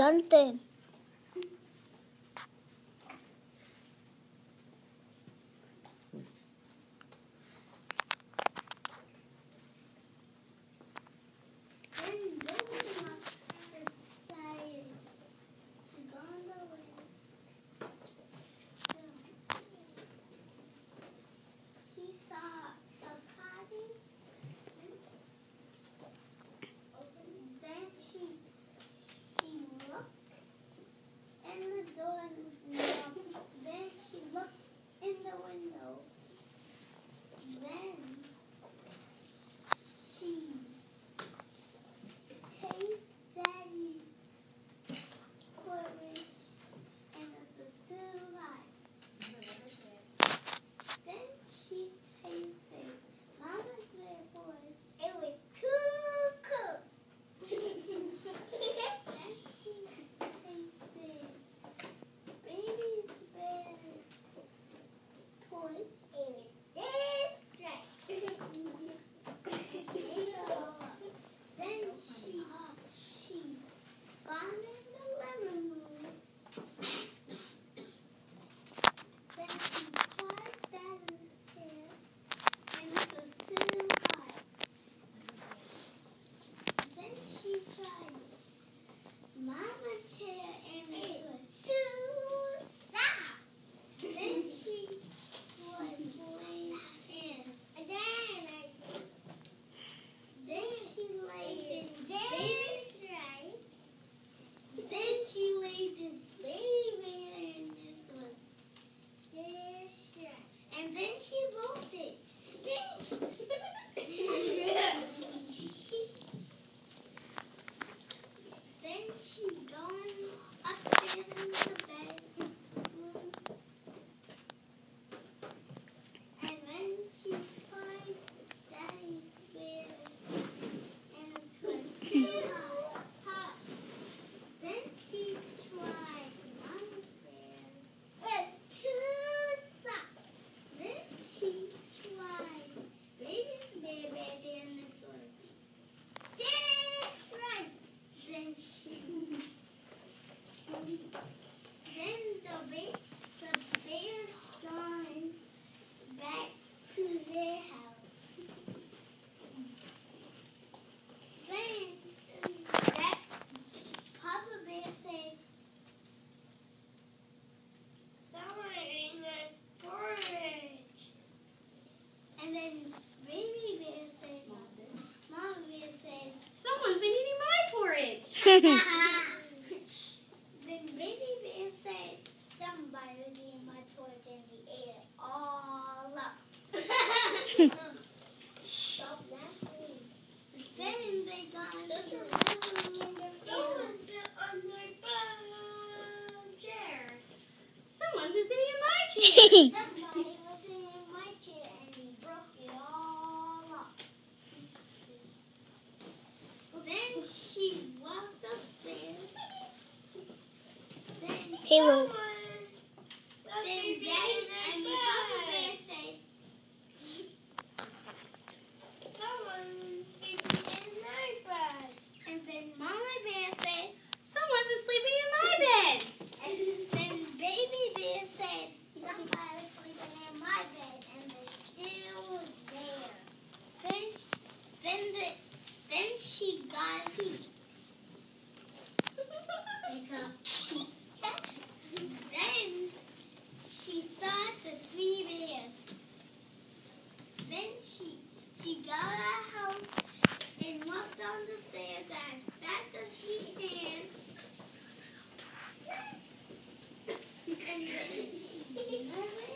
constante 气。then baby man said, somebody was eating my porridge and he ate it all up. Stop laughing. Then they got into Someone was sitting in my chair. Cái. got a house and walked down the stairs as fast as she can. and then she